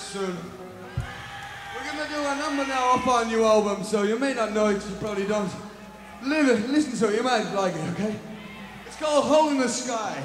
soon. We're gonna do a number now off our new album, so you may not know it, you probably don't. Live it, listen to it, you might like it, okay? It's called Hole in the Sky.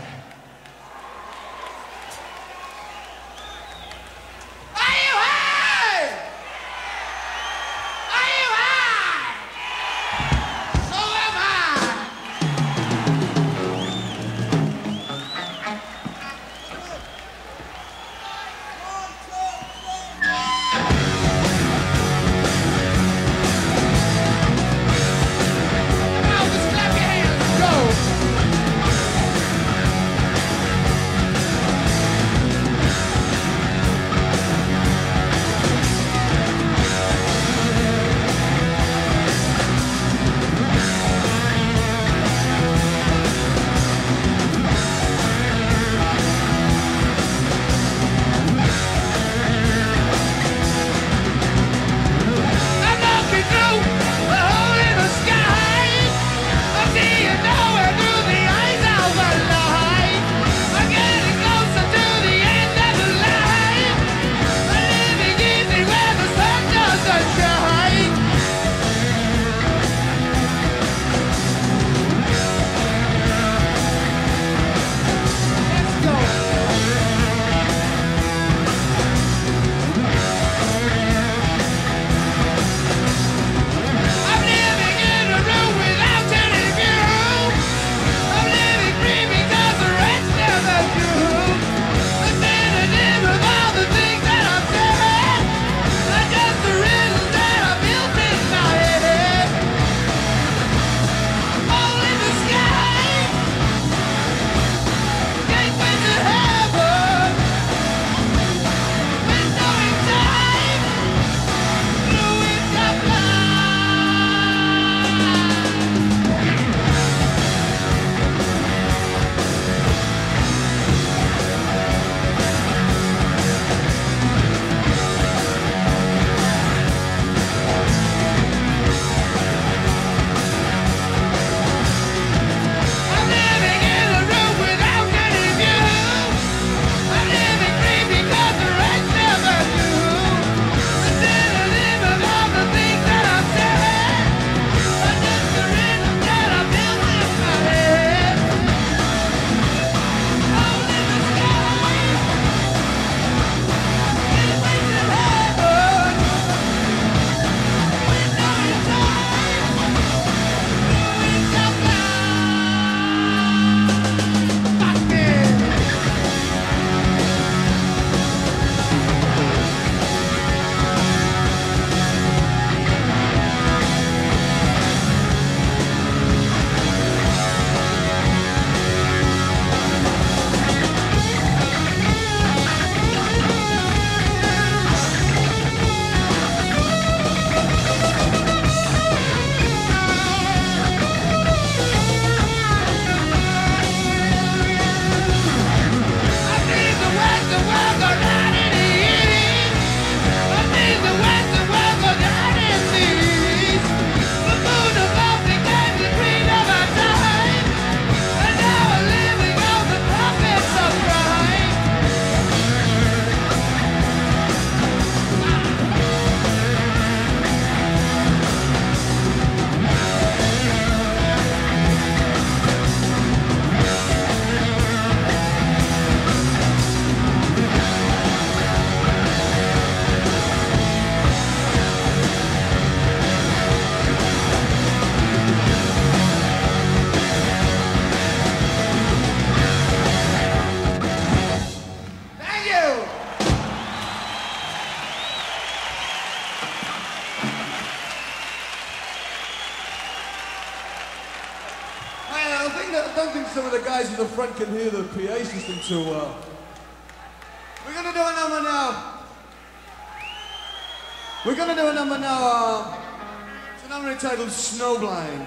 Now, uh, it's an album entitled Snowblind.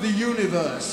the universe.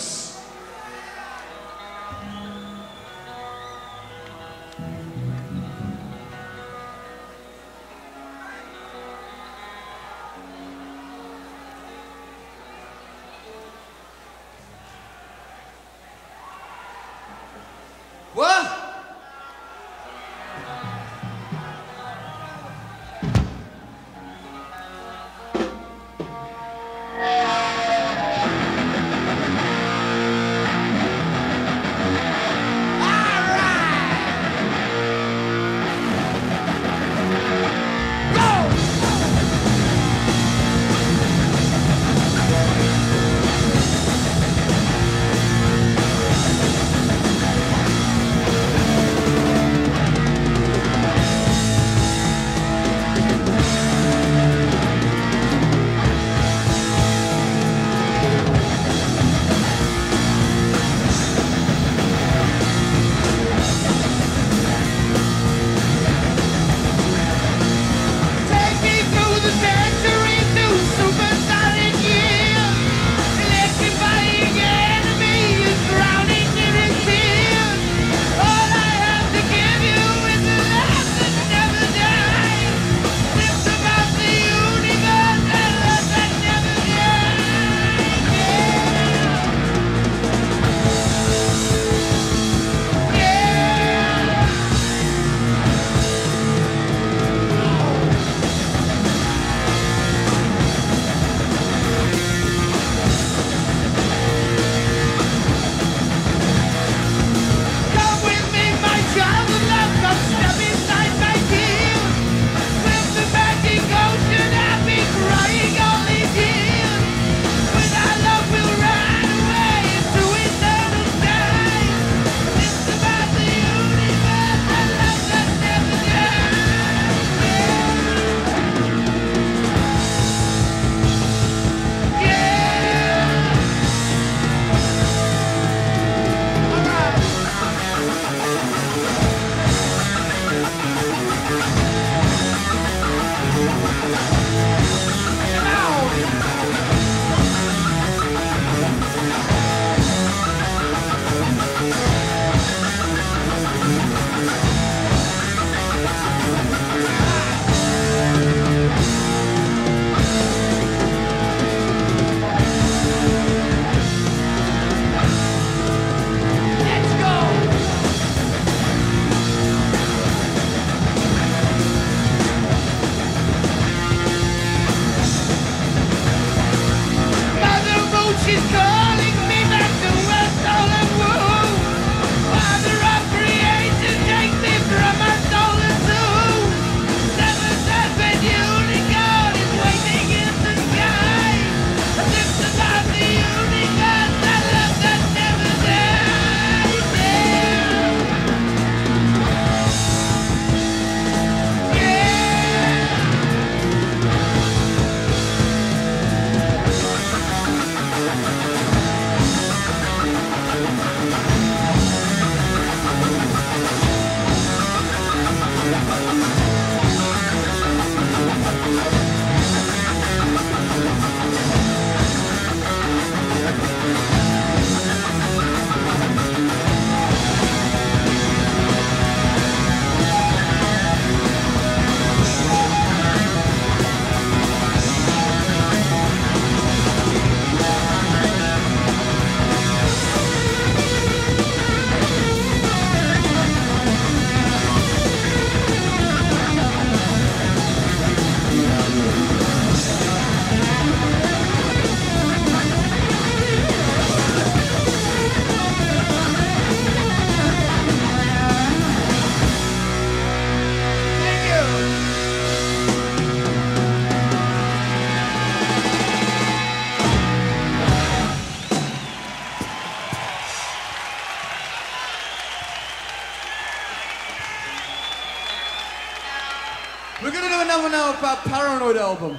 It's album.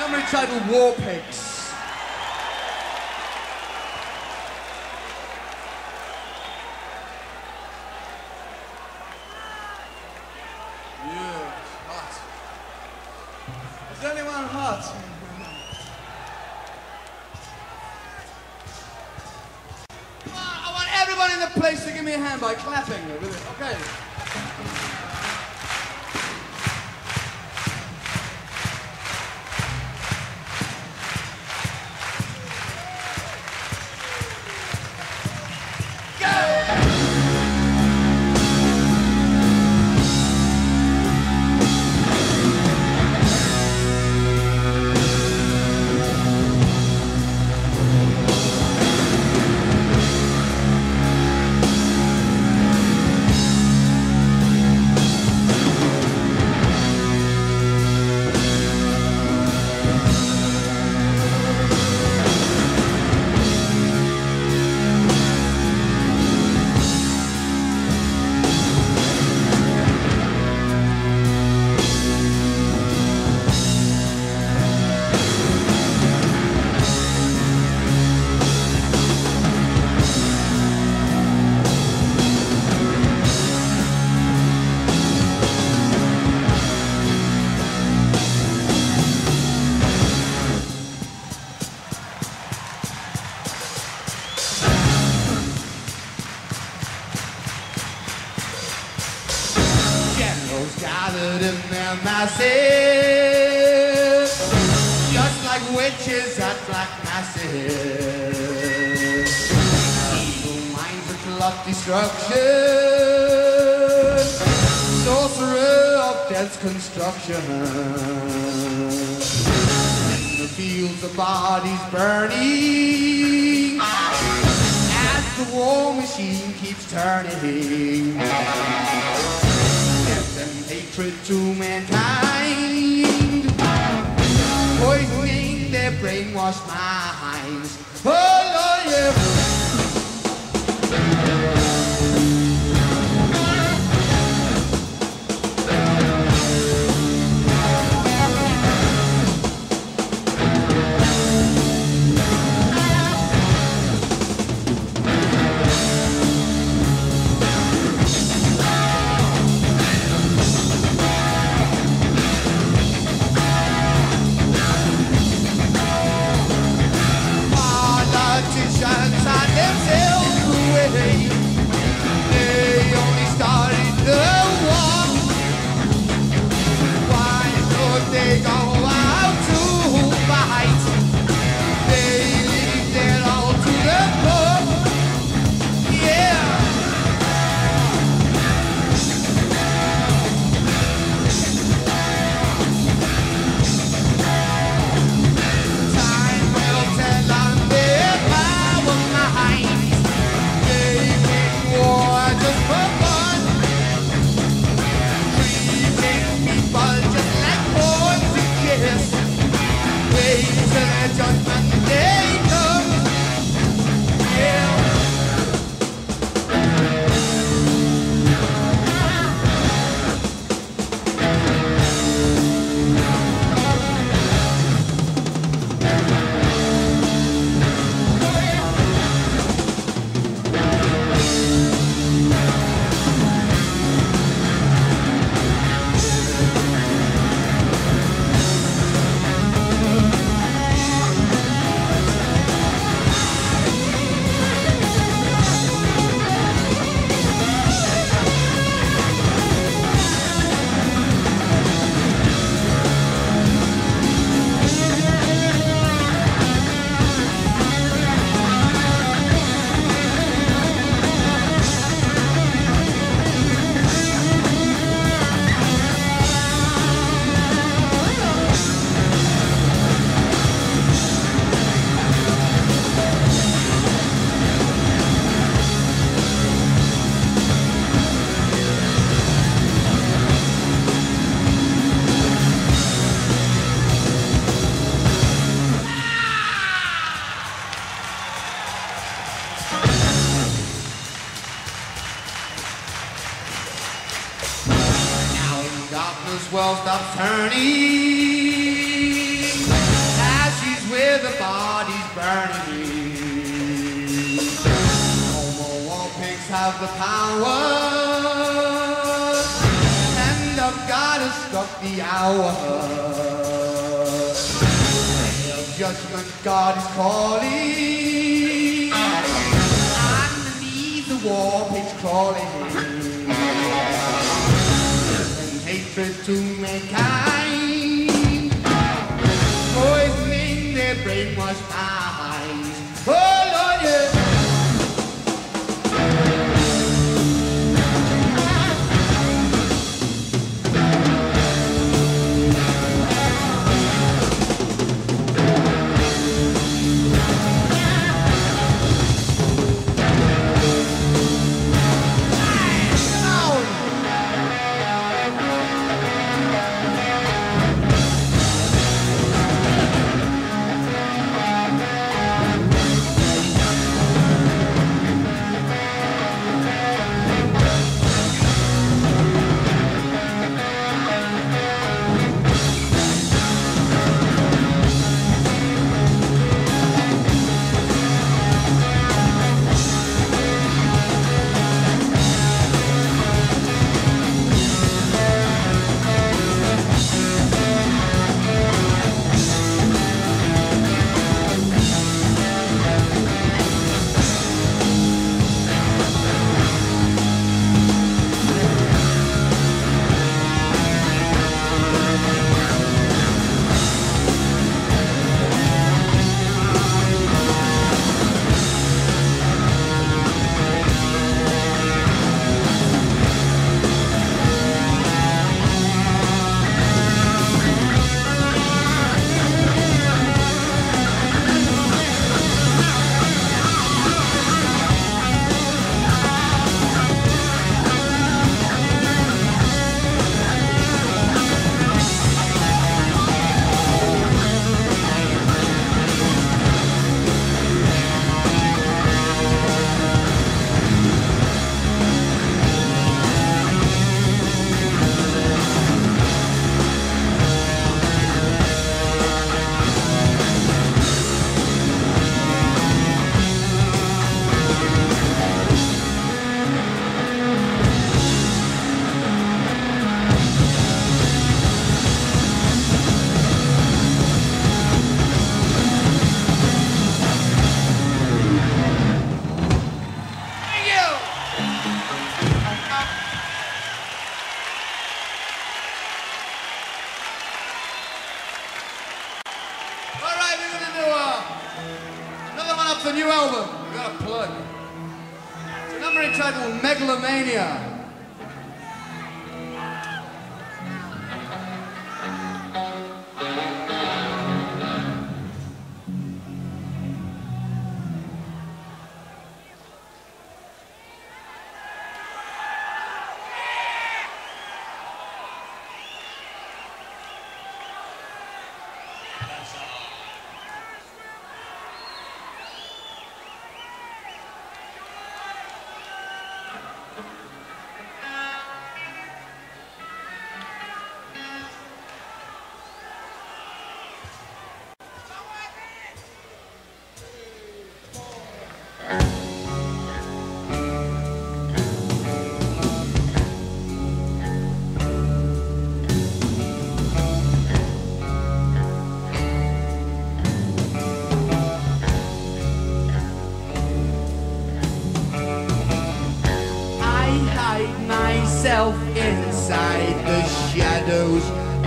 It's titled War Pigs.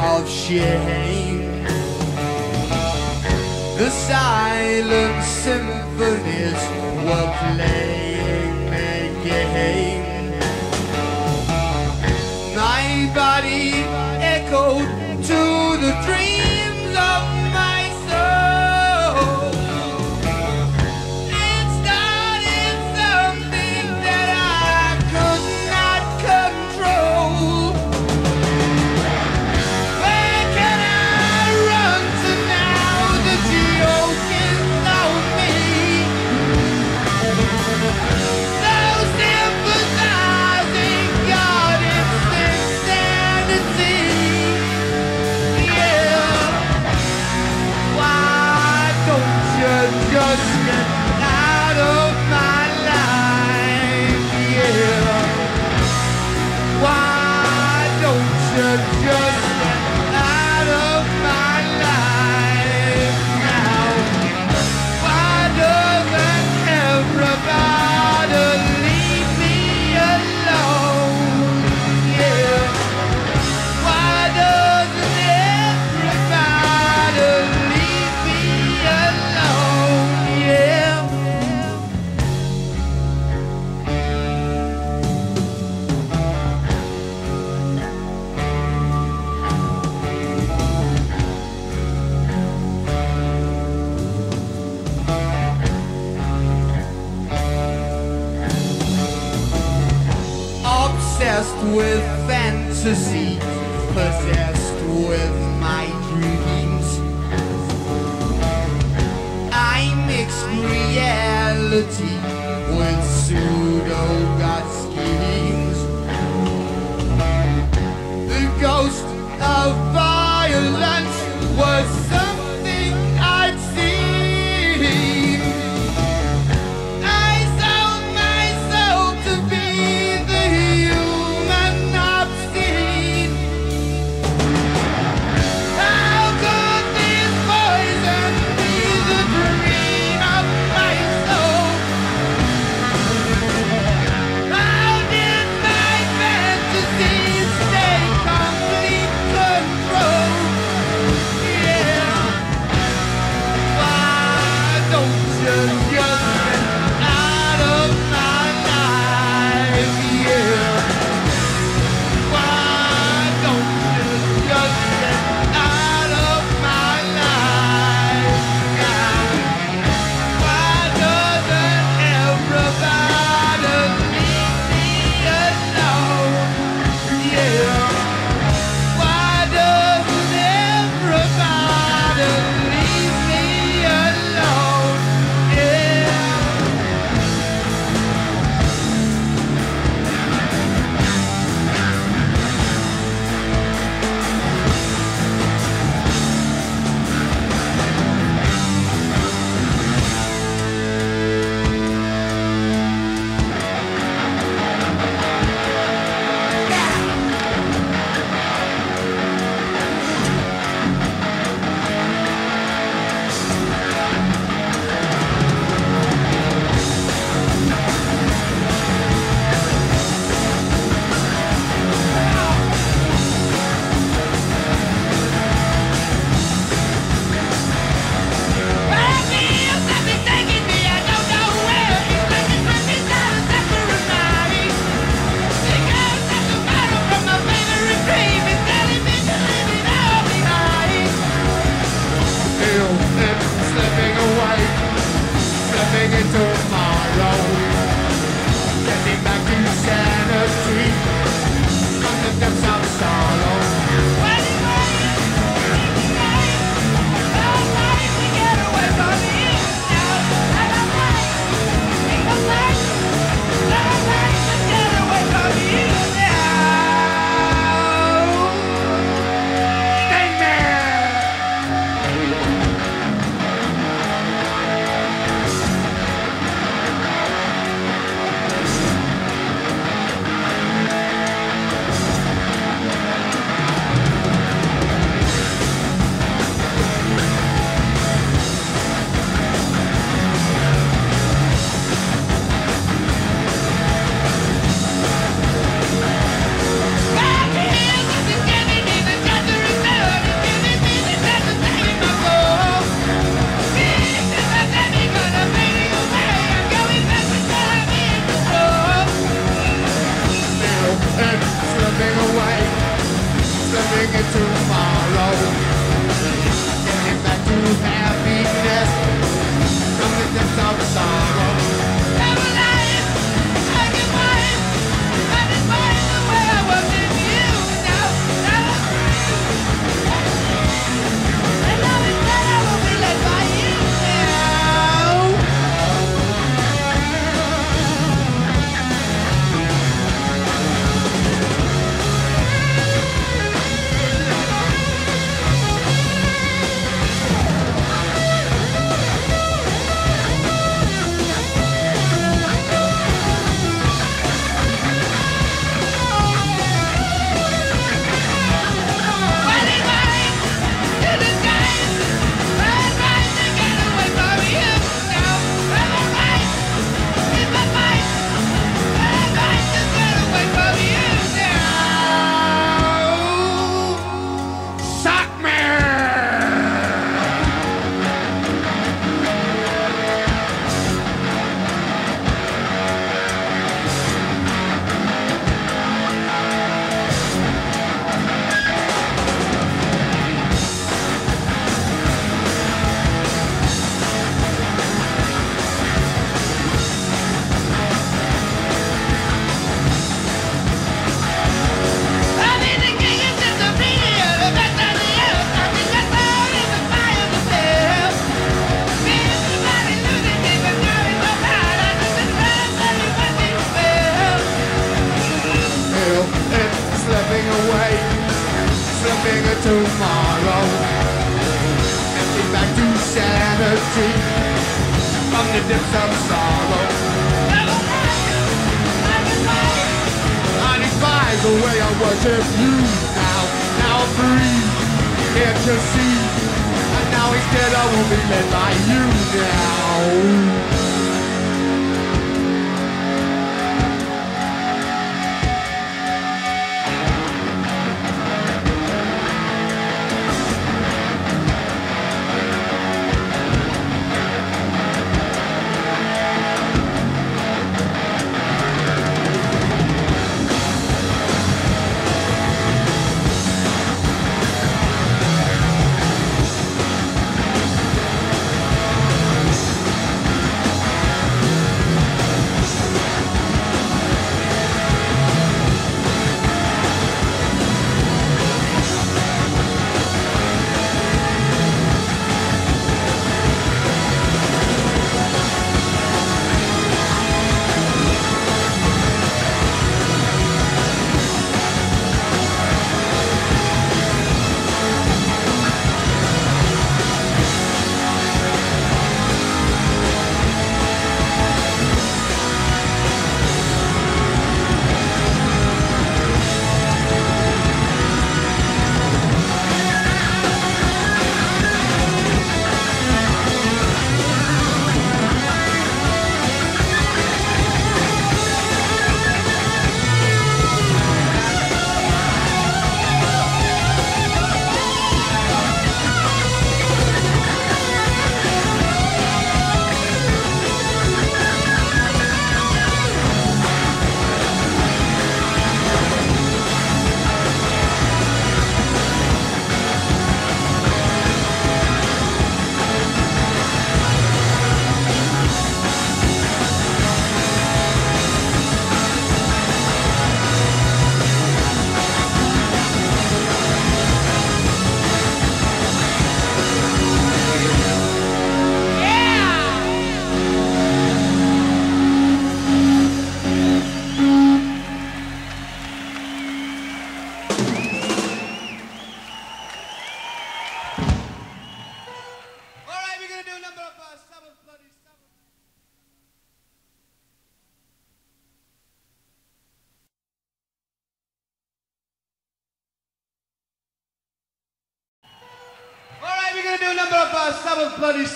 Of shame. The silent symphonies were playing again.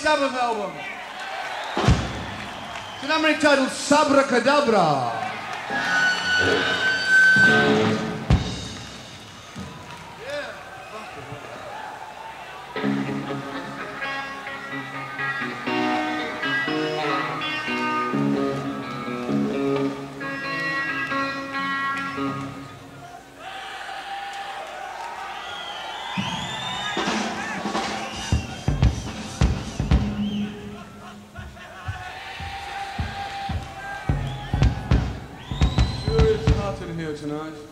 Sabbath album. So now I'm going to title Sabra Kadabra. tonight?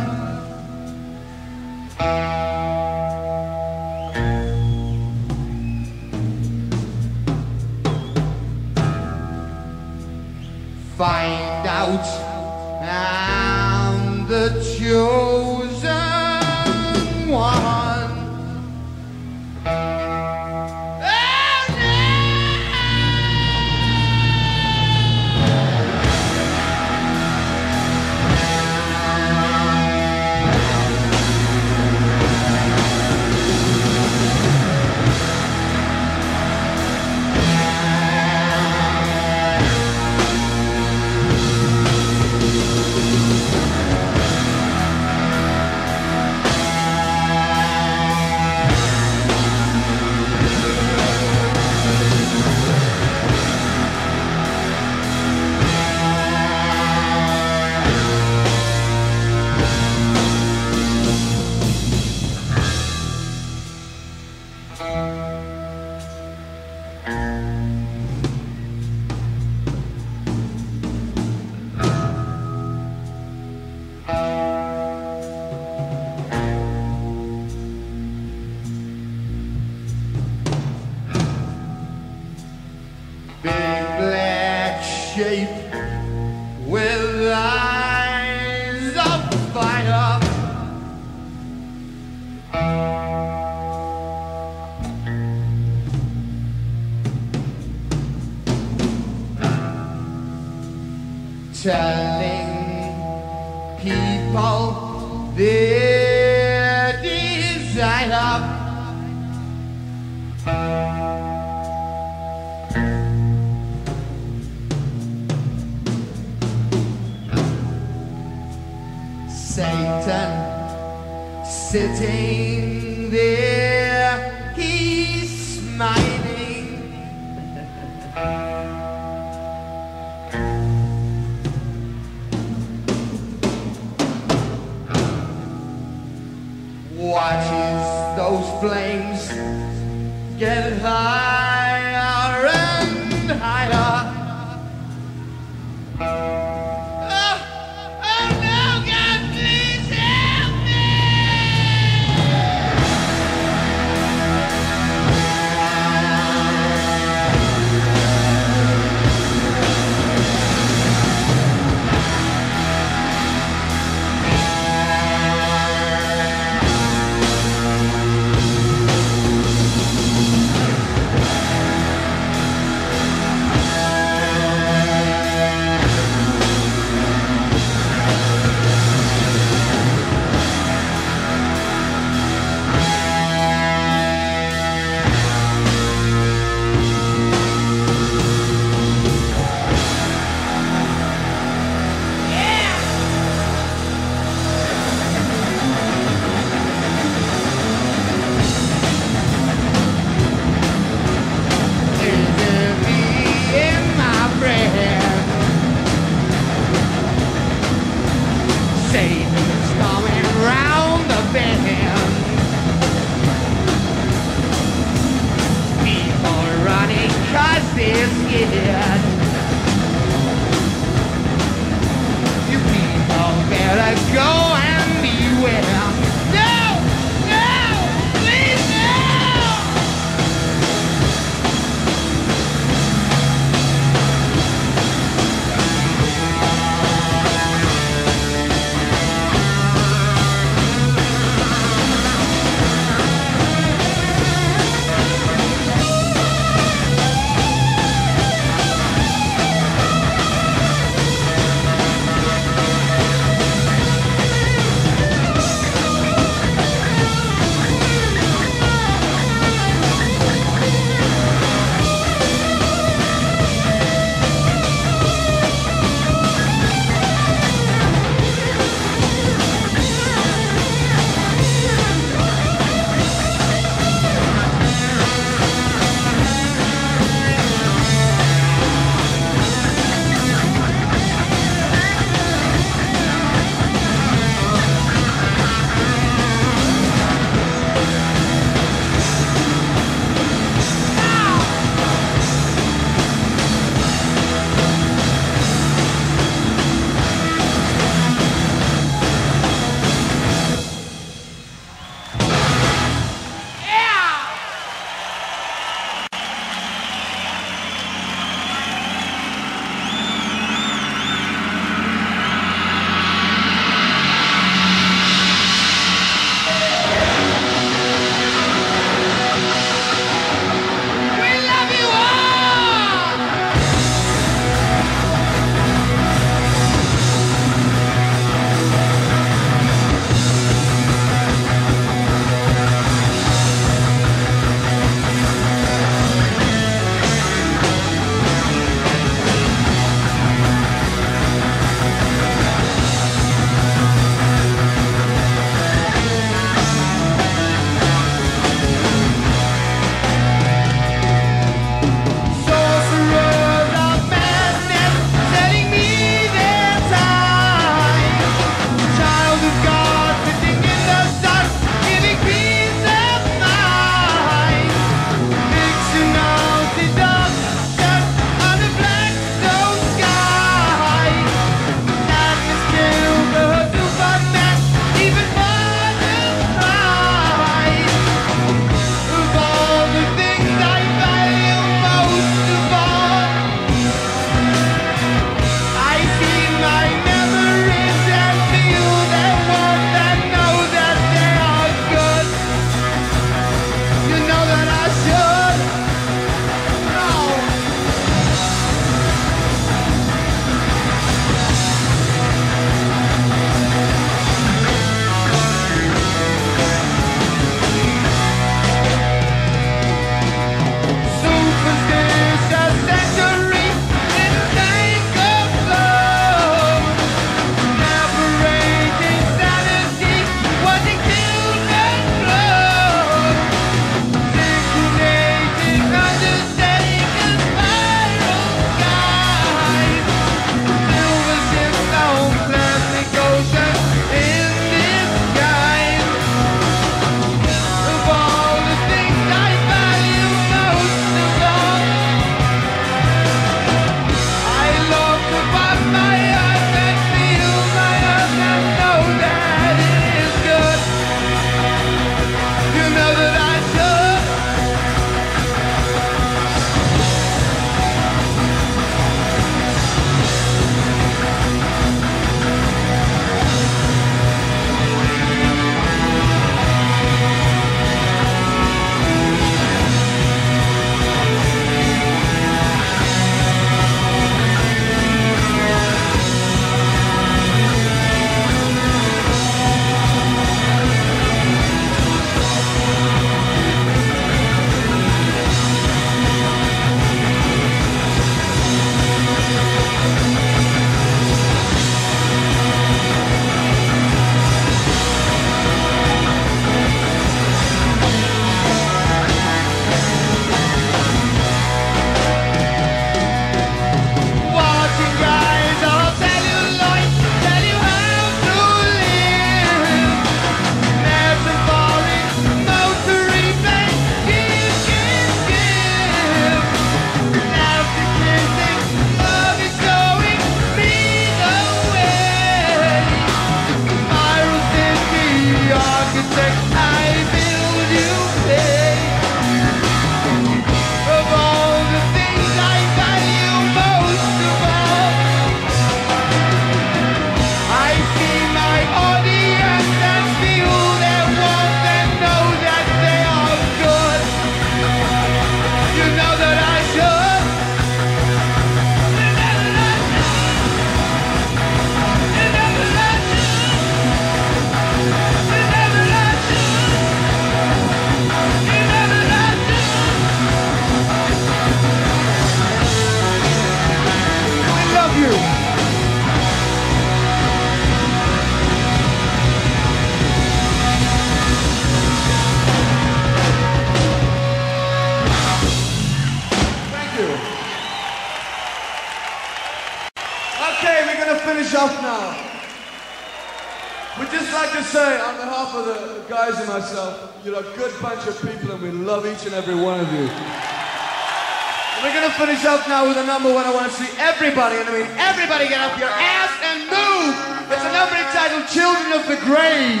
With the number one. I want to see everybody, and I mean everybody get up your ass and move. It's a number entitled Children of the Grave.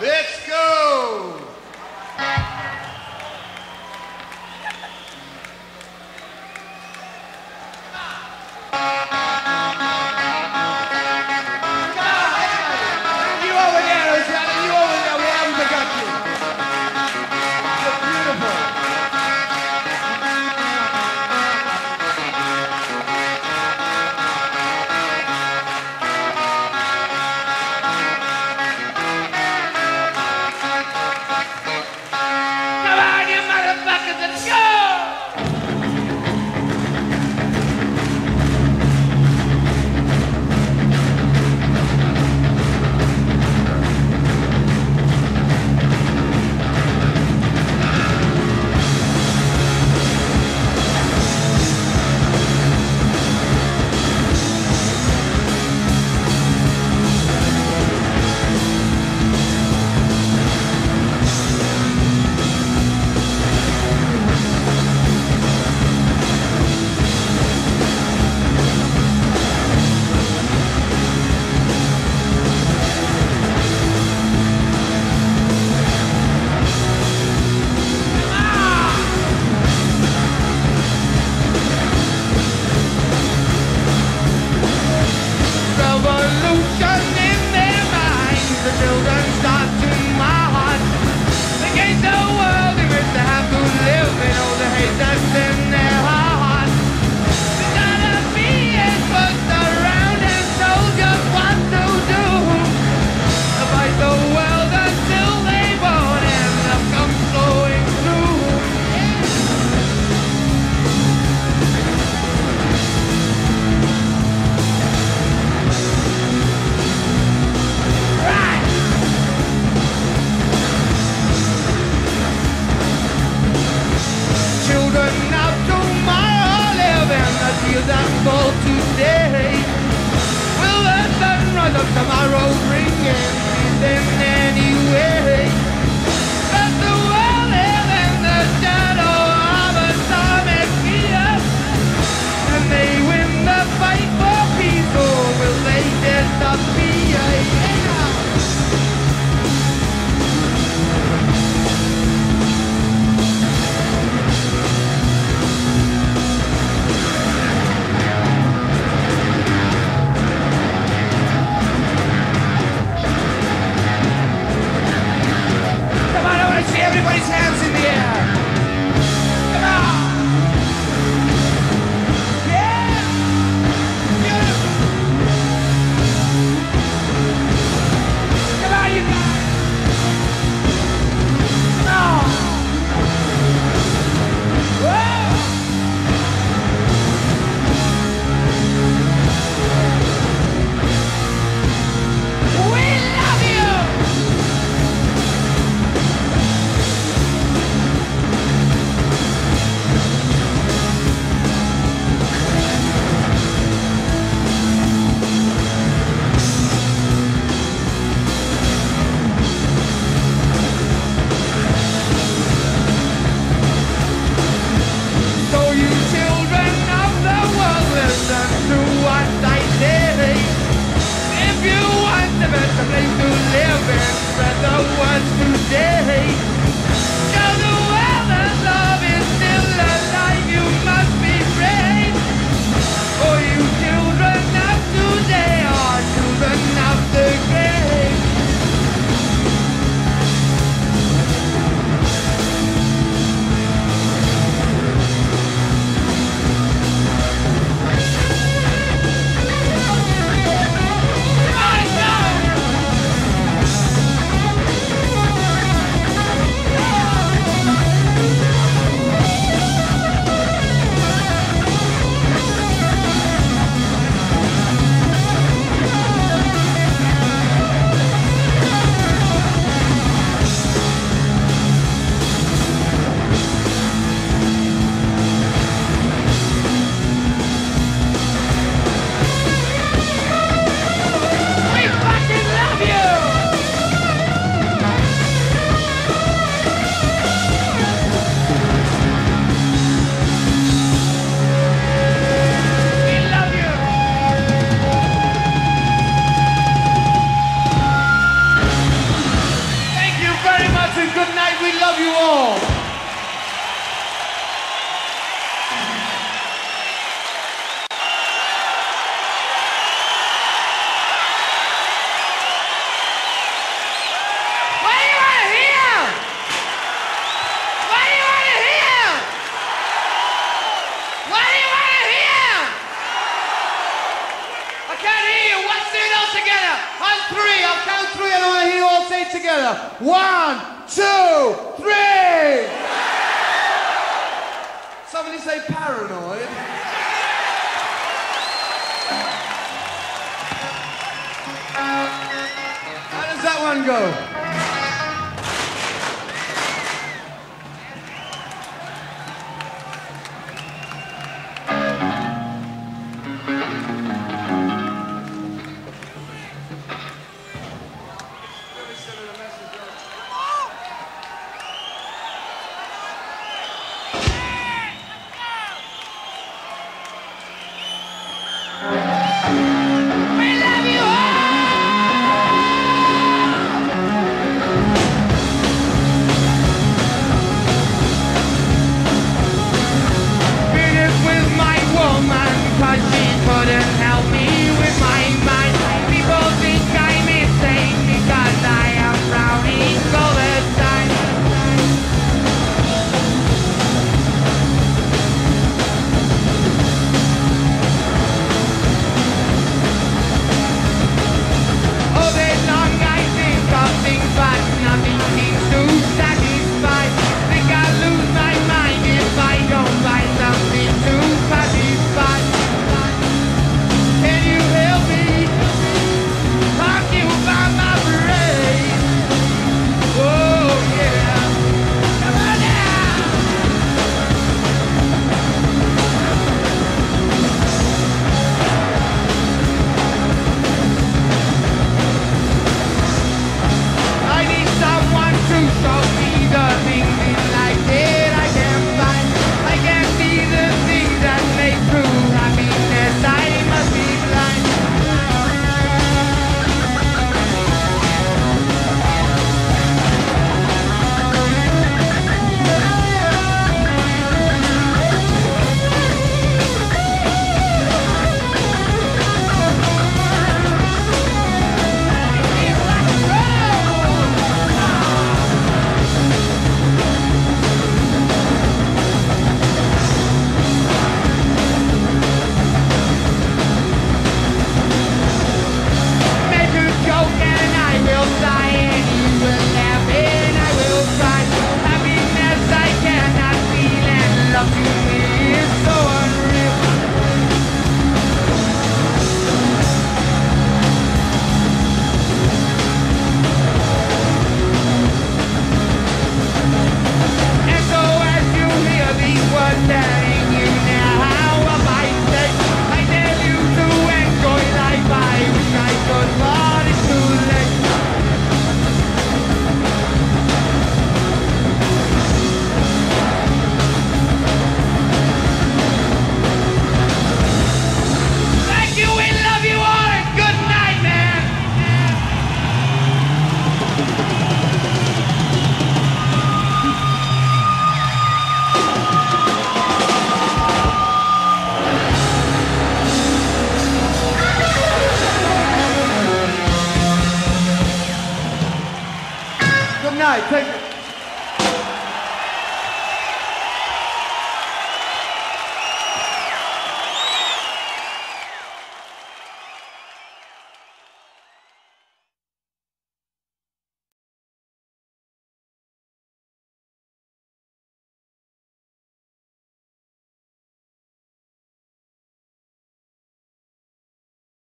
Let's go!